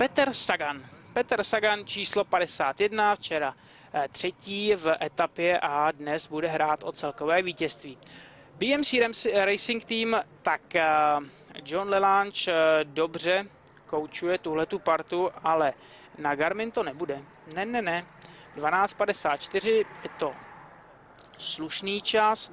Peter Sagan. Peter Sagan číslo 51, včera eh, třetí v etapě a dnes bude hrát o celkové vítězství. BMC Racing Team, tak eh, John Lelange eh, dobře koučuje tuhletu partu, ale na Garmin to nebude. Ne, ne, ne. 12.54 je to slušný čas.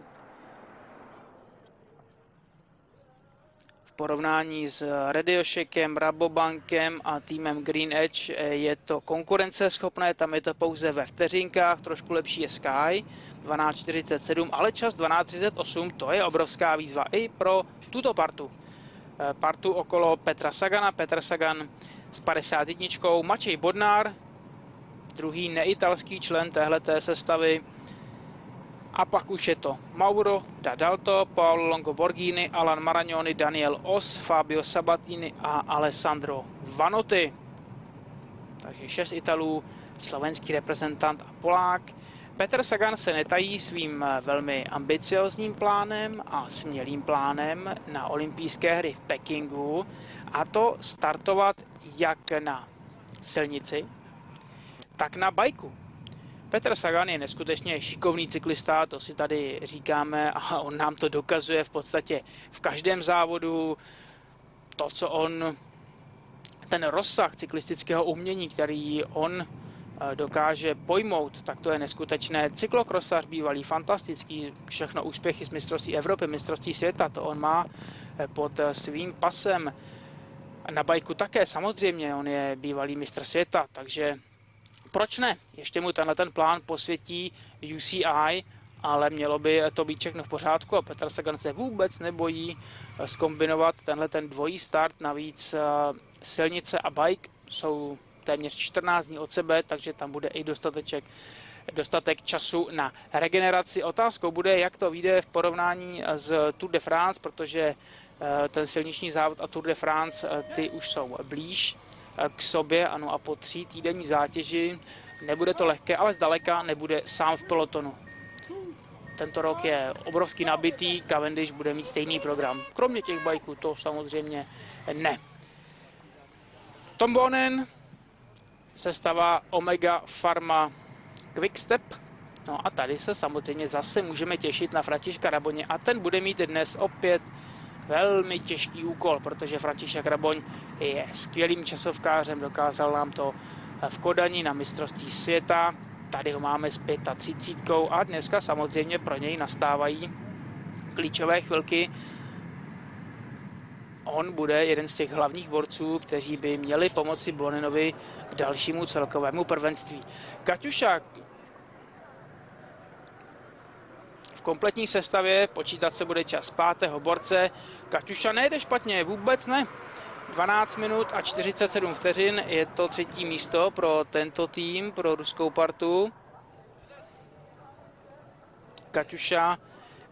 Porovnání s Radiošekem, Rabobankem a týmem Green Edge eh, je to konkurenceschopné, tam je to pouze ve vteřinkách, trošku lepší je Sky, 12.47, ale čas 12.38, to je obrovská výzva i pro tuto partu. Eh, partu okolo Petra Sagana, Petr Sagan s 51, Mačej Bodnár, druhý neitalský člen téhleté sestavy, a pak už je to Mauro D'Adalto, Paolo Longo Borghini, Alan Maragnoni, Daniel Os, Fabio Sabatini a Alessandro Vanotti. Takže šest Italů, slovenský reprezentant a Polák. Petr Sagan se netají svým velmi ambiciozním plánem a smělým plánem na olympijské hry v Pekingu a to startovat jak na silnici, tak na bajku. Petr Sagan je neskutečně šikovný cyklista, to si tady říkáme a on nám to dokazuje v podstatě v každém závodu. To, co on, ten rozsah cyklistického umění, který on eh, dokáže pojmout, tak to je neskutečné. Cyklokrosař bývalý, fantastický, všechno úspěchy z mistrovství Evropy, mistrovství světa, to on má eh, pod eh, svým pasem. Na bajku také samozřejmě, on je bývalý mistr světa, takže proč ne? Ještě mu tenhle ten plán posvětí UCI, ale mělo by to být všechno v pořádku a Petr Sagan se vůbec nebojí skombinovat eh, tenhle ten dvojí start, navíc eh, silnice a bike jsou téměř 14 dní od sebe, takže tam bude i dostateček, dostatek času na regeneraci. Otázkou bude, jak to vyjde v porovnání s Tour de France, protože eh, ten silniční závod a Tour de France, ty už jsou blíž k sobě, ano a po tří týdenní zátěži nebude to lehké, ale zdaleka nebude sám v pelotonu. Tento rok je obrovský nabitý, Cavendish bude mít stejný program. Kromě těch bajků to samozřejmě ne. Tom Bonen sestava Omega Pharma Quickstep. No a tady se samozřejmě zase můžeme těšit na Františka Raboně a ten bude mít dnes opět velmi těžký úkol, protože František Raboň je skvělým časovkářem, dokázal nám to v Kodani na mistrovství světa, tady ho máme s 35 a dneska samozřejmě pro něj nastávají klíčové chvilky. On bude jeden z těch hlavních borců, kteří by měli pomoci Bloninovi k dalšímu celkovému prvenství. Kaťuša kompletní sestavě, počítat se bude čas pátého borce. Kaťuša nejde špatně, vůbec ne. 12 minut a 47 vteřin je to třetí místo pro tento tým, pro ruskou partu. Kaťuša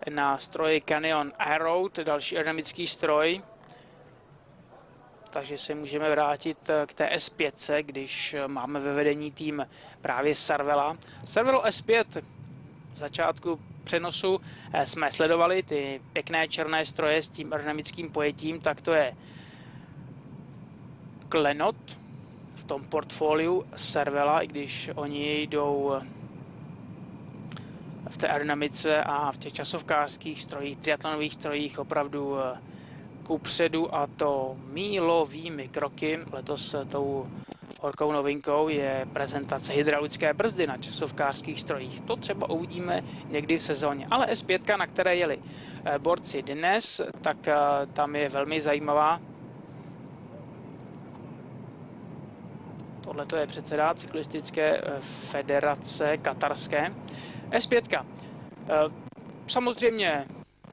na stroji Canyon je další aerodynamický stroj. Takže se můžeme vrátit k té S5, když máme ve vedení tým právě Sarvela. Sarvelo S5 v začátku přenosu eh, jsme sledovali ty pěkné černé stroje s tím aerodynamickým pojetím, tak to je klenot v tom portfoliu Servela, i když oni jdou eh, v té aerodynamice a v těch časovkářských strojích, triatlonových strojích opravdu eh, kupředu a to mílovými kroky. Letos tou Horkou novinkou je prezentace hydraulické brzdy na časovkářských strojích. To třeba uvidíme někdy v sezóně. Ale S5, na které jeli eh, borci dnes, tak eh, tam je velmi zajímavá. Tohle to je předseda cyklistické eh, federace katarské. S5. Samozřejmě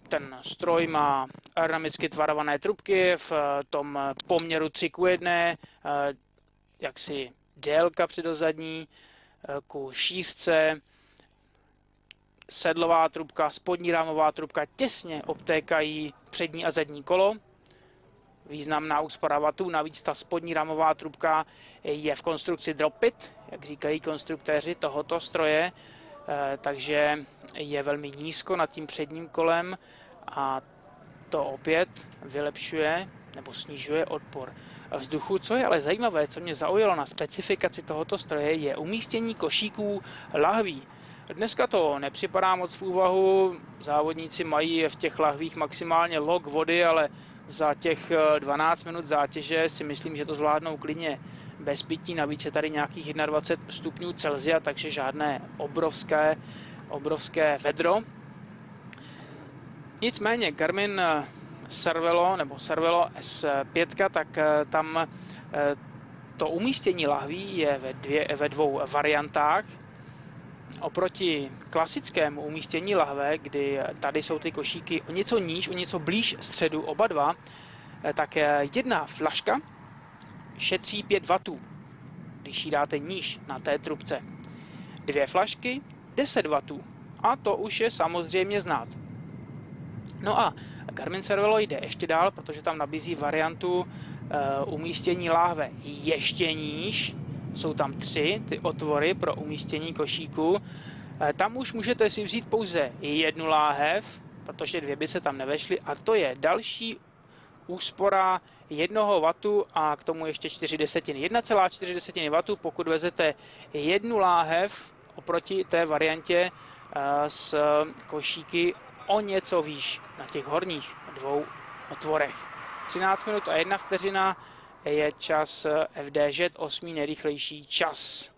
ten stroj má aerodynamicky tvarované trubky v tom poměru 3 k 1, jaksi délka předozadní eh, ku šířce, sedlová trubka, spodní rámová trubka těsně obtékají přední a zadní kolo. Významná úspora vatů, navíc ta spodní rámová trubka je v konstrukci dropit, jak říkají konstruktéři tohoto stroje, eh, takže je velmi nízko nad tím předním kolem a to opět vylepšuje nebo snižuje odpor vzduchu. Co je ale zajímavé, co mě zaujalo na specifikaci tohoto stroje, je umístění košíků lahví. Dneska to nepřipadá moc v úvahu, závodníci mají v těch lahvích maximálně log vody, ale za těch 12 minut zátěže si myslím, že to zvládnou klidně bez pití, navíc je tady nějakých 21 stupňů Celsia, takže žádné obrovské, obrovské vedro. Nicméně Garmin Cervelo nebo Cervelo S5, tak eh, tam eh, to umístění lahví je ve, dvě, ve dvou variantách. Oproti klasickému umístění lahve, kdy tady jsou ty košíky o něco níž, o něco blíž středu, oba dva, eh, tak jedna flaška šetří 5 W, když ji dáte níž na té trubce. Dvě flašky 10 W a to už je samozřejmě znát. No a Garmin Cervelo jde ještě dál, protože tam nabízí variantu uh, umístění láhve ještě níž. Jsou tam tři ty otvory pro umístění košíku. Uh, tam už můžete si vzít pouze jednu láhev, protože dvě by se tam nevešly a to je další úspora 1 W a k tomu ještě 4 desetiny. 1,4 desetiny W, pokud vezete jednu láhev oproti té variantě s košíky o něco výš na těch horních dvou otvorech. 13 minut a 1 vteřina je čas FDŽ, 8. nejrychlejší čas.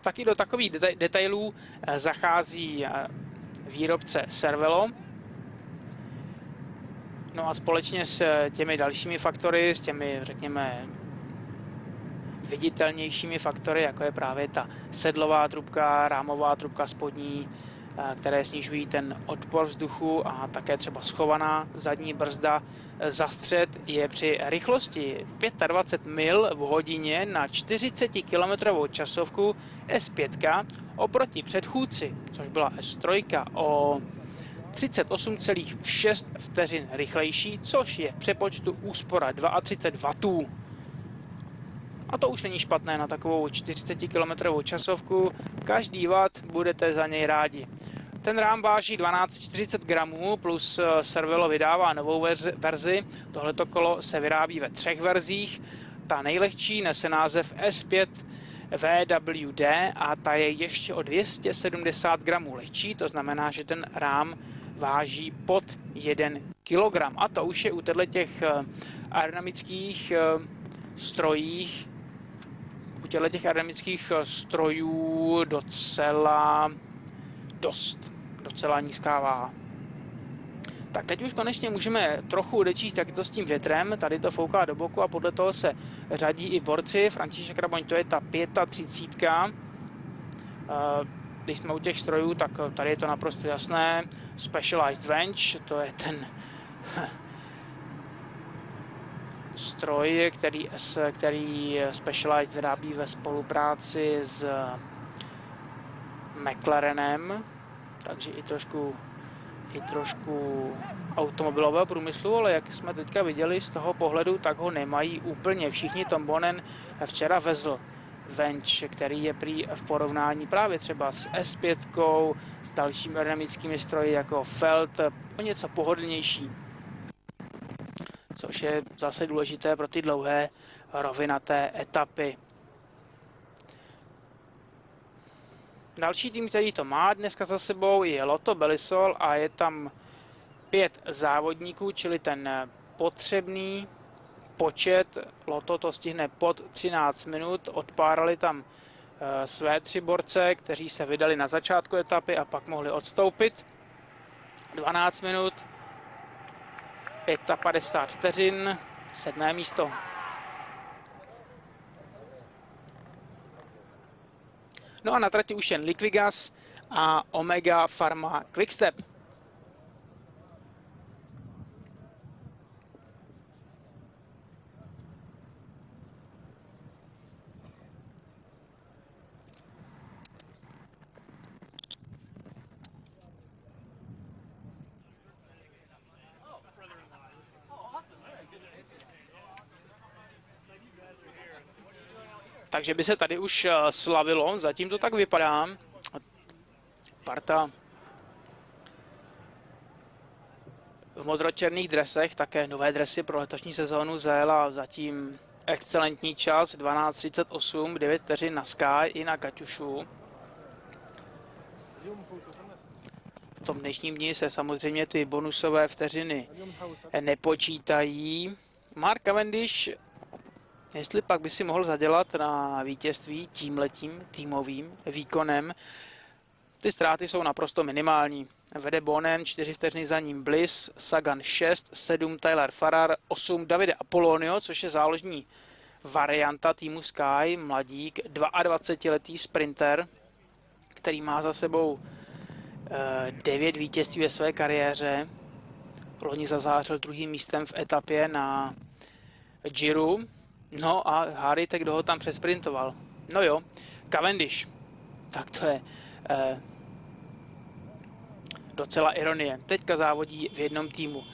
Taky do takových detailů eh, zachází eh, výrobce Cervelo. No a společně s eh, těmi dalšími faktory, s těmi, řekněme, viditelnějšími faktory, jako je právě ta sedlová trubka, rámová trubka spodní, které snižují ten odpor vzduchu a také třeba schovaná zadní brzda. Zastřed je při rychlosti 25 mil v hodině na 40 km časovku S5 oproti předchůdci, což byla S3 o 38,6 vteřin rychlejší, což je v přepočtu úspora 32 W. A to už není špatné na takovou 40 km časovku. Každý watt budete za něj rádi. Ten rám váží 1240 gramů plus eh, Cervelo vydává novou verzi. Tohleto kolo se vyrábí ve třech verzích. Ta nejlehčí nese název S5 VWD a ta je ještě o 270 gramů lehčí, to znamená, že ten rám váží pod 1 kg. A to už je u těch eh, aerodynamických eh, těchto těch aerodynamických eh, strojů docela dost, docela nízká váha. Tak teď už konečně můžeme trochu odečíst, jak to s tím větrem. Tady to fouká do boku a podle toho se řadí i borci. František Raboň, to je ta 35. Eh, když jsme u těch strojů, tak tady je to naprosto jasné. Specialized Bench, to je ten stroj, který, který Specialized vyrábí ve spolupráci s McLarenem, takže i trošku, i trošku automobilového průmyslu, ale jak jsme teďka viděli z toho pohledu, tak ho nemají úplně všichni. Tom Bonen včera vezl Vench, který je prý v porovnání právě třeba s S5, s dalšími aerodynamickými stroji jako Feld, o něco pohodlnější což je zase důležité pro ty dlouhé rovinaté etapy. Další tým, který to má dneska za sebou, je Lotto Belisol a je tam pět závodníků, čili ten potřebný počet. Loto to stihne pod 13 minut, odpárali tam eh, své tři borce, kteří se vydali na začátku etapy a pak mohli odstoupit. 12 minut 55 vteřin, sedmé místo. No a na trati už jen Liquigas a Omega Pharma Quickstep. Takže by se tady už eh, slavilo, zatím to tak vypadá. Sparta v modročerných dresech, také nové dresy pro letošní sezónu zajela zatím excelentní čas 12.38, 9 vteřin na Sky i na Kaťušu. V tom dnešním dni se samozřejmě ty bonusové vteřiny nepočítají. Mark Cavendish, jestli pak by si mohl zadělat na vítězství tímhletím týmovým výkonem, ty ztráty jsou naprosto minimální. Vede Bonen, 4 vteřiny za ním Bliss, Sagan 6, 7 Tyler Farrar, 8 Davide Apolonio, což je záložní varianta týmu Sky, mladík, 22-letý sprinter, který má za sebou 9 eh, vítězství ve své kariéře. Loni zazářil druhým místem v etapě na Giro. No a hádejte, kdo ho tam přesprintoval. No jo, Cavendish. Tak to je eh, docela ironie. Teďka závodí v jednom týmu.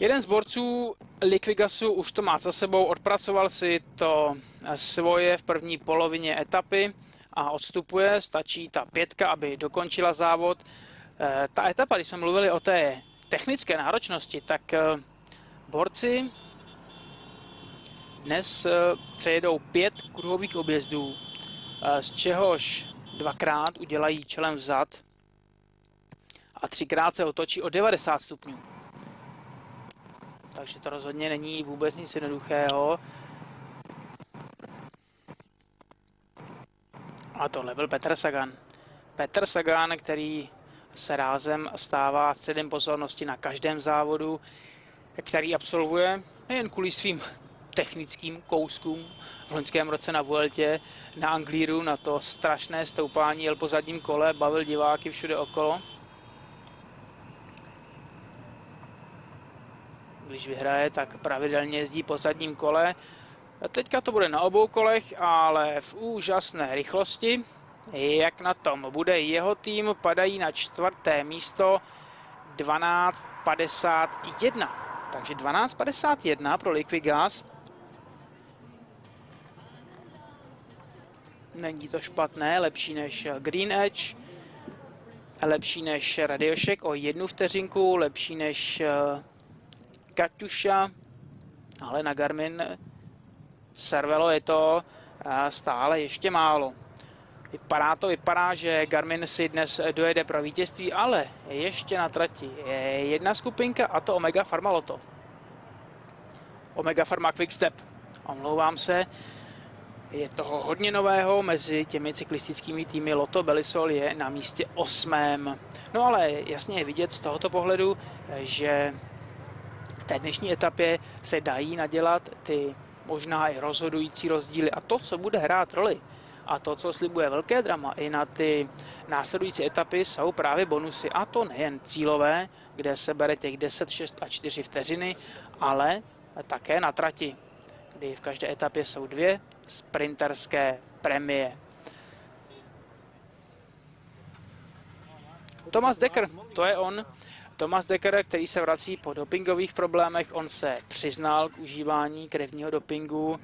Jeden z borců Liquigasu už to má za sebou, odpracoval si to svoje v první polovině etapy a odstupuje, stačí ta pětka, aby dokončila závod. E, ta etapa, když jsme mluvili o té technické náročnosti, tak e, borci dnes e, přejedou pět kruhových objezdů, z čehož dvakrát udělají čelem vzad a třikrát se otočí o 90 stupňů. Takže to rozhodně není vůbec nic jednoduchého. A tohle byl Petr Sagan. Petr Sagan, který se rázem stává středem pozornosti na každém závodu, který absolvuje nejen kvůli svým technickým kouskům v loňském roce na Vueltě, na Anglíru, na to strašné stoupání, jel po zadním kole, bavil diváky všude okolo, když vyhraje, tak pravidelně jezdí po zadním kole. Teďka to bude na obou kolech, ale v úžasné rychlosti. Jak na tom bude jeho tým, padají na čtvrté místo 12.51. Takže 12.51 pro Liquigas. Není to špatné, lepší než Green Edge, lepší než Radiošek o jednu vteřinku, lepší než eh, Kaťuša, ale na Garmin Servelo je to eh, stále ještě málo. Vypadá to, vypadá, že Garmin si dnes dojede pro vítězství, ale ještě na trati je jedna skupinka a to Omega Pharma Lotto. Omega Pharma Quickstep. Omlouvám se, je toho hodně nového, mezi těmi cyklistickými týmy Lotto Belisol je na místě osmém. No ale jasně je vidět z tohoto pohledu, že té dnešní etapě se dají nadělat ty možná i rozhodující rozdíly. A to, co bude hrát roli, a to, co slibuje velké drama i na ty následující etapy, jsou právě bonusy. A to nejen cílové, kde se bere těch 10, 6 a 4 vteřiny, ale také na trati, kdy v každé etapě jsou dvě sprinterské premie. Thomas Decker, to je on, Thomas Decker, který se vrací po dopingových problémech, on se přiznal k užívání krevního dopingu,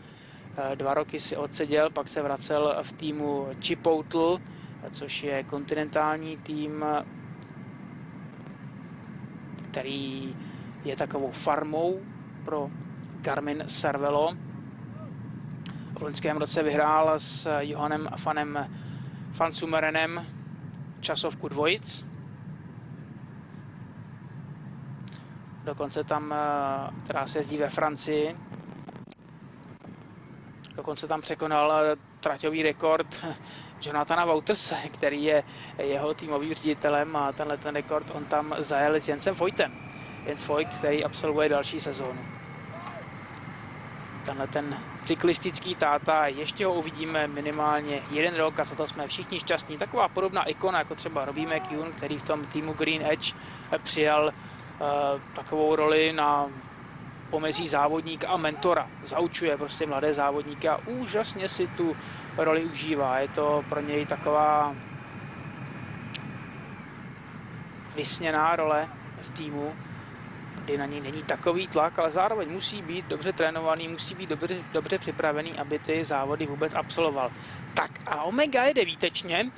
eh, dva roky si odseděl, pak se vracel v týmu Chipotle, což je kontinentální tým, který je takovou farmou pro Garmin Cervelo. V loňském roce vyhrál s Johanem Fanem Fansumerenem časovku dvojic, dokonce tam, která eh, se jezdí ve Francii, dokonce tam překonal eh, traťový rekord Jonathana Wouters, který je jeho týmovým ředitelem a tenhle ten rekord on tam zajel s Jensem Vojtem. Jens Vojt, který absolvuje další sezónu. Tenhle ten cyklistický táta, ještě ho uvidíme minimálně jeden rok a za to jsme všichni šťastní. Taková podobná ikona, jako třeba Robbie McEwen, který v tom týmu Green Edge přijal Eh, takovou roli na pomezí závodníka a mentora. Zaučuje prostě mladé závodníky a úžasně si tu roli užívá. Je to pro něj taková vysněná role v týmu, kdy na ní není takový tlak, ale zároveň musí být dobře trénovaný, musí být dobře, dobře připravený, aby ty závody vůbec absolvoval. Tak a Omega jede výtečně.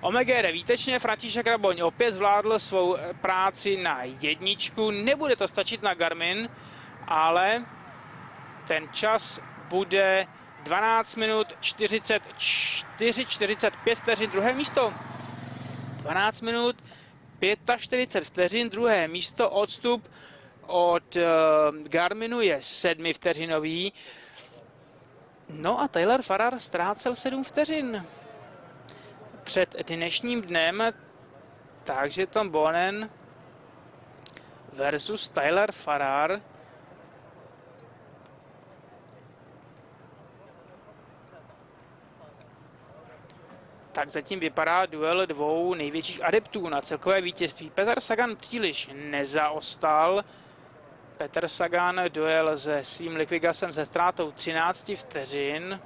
Omega jede výtečně, František Raboň opět zvládl svou práci na jedničku. Nebude to stačit na Garmin, ale ten čas bude 12 minut 44, 45 vteřin, druhé místo. 12 minut 45 vteřin, druhé místo, odstup od uh, Garminu je 7 vteřinový. No a Taylor Farrar ztrácel 7 vteřin před dnešním dnem, takže Tom Bonen versus Tyler Farrar. Tak zatím vypadá duel dvou největších adeptů na celkové vítězství. Petr Sagan příliš nezaostal. Petr Sagan dojel se svým Liquigasem se ztrátou 13 vteřin.